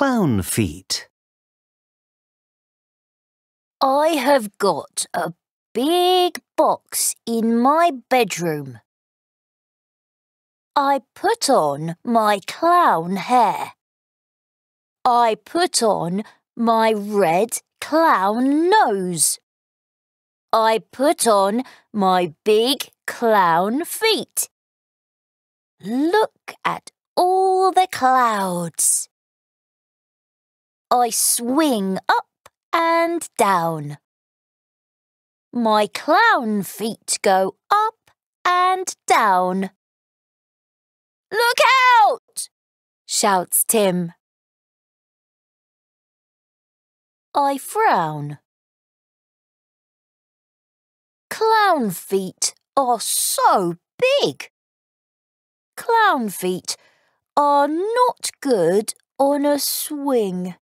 Clown feet. I have got a big box in my bedroom. I put on my clown hair. I put on my red clown nose. I put on my big clown feet. Look at all the clouds. I swing up and down. My clown feet go up and down. Look out! shouts Tim. I frown. Clown feet are so big. Clown feet are not good on a swing.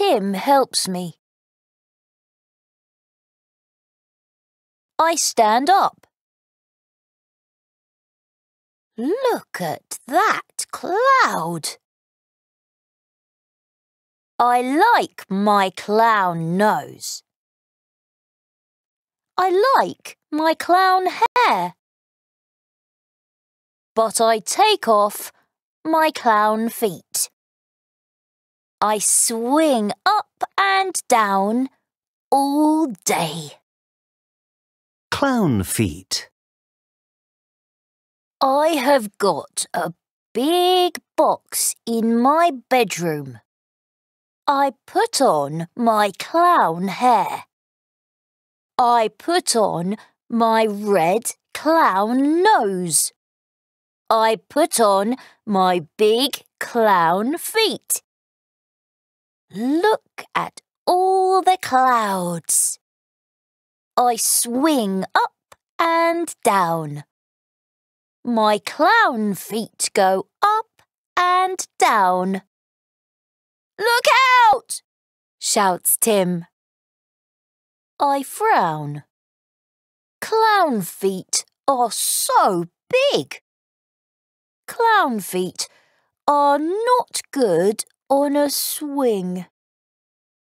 Tim helps me. I stand up. Look at that cloud. I like my clown nose. I like my clown hair. But I take off my clown feet. I swing up and down all day. Clown feet. I have got a big box in my bedroom. I put on my clown hair. I put on my red clown nose. I put on my big clown feet. Look at all the clouds. I swing up and down. My clown feet go up and down. Look out! shouts Tim. I frown. Clown feet are so big. Clown feet are not good on a swing.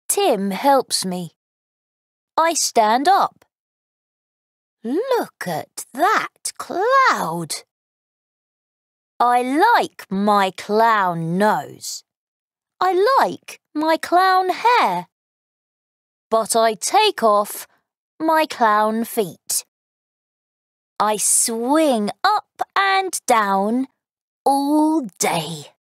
Tim helps me. I stand up. Look at that cloud. I like my clown nose. I like my clown hair. But I take off my clown feet. I swing up and down all day.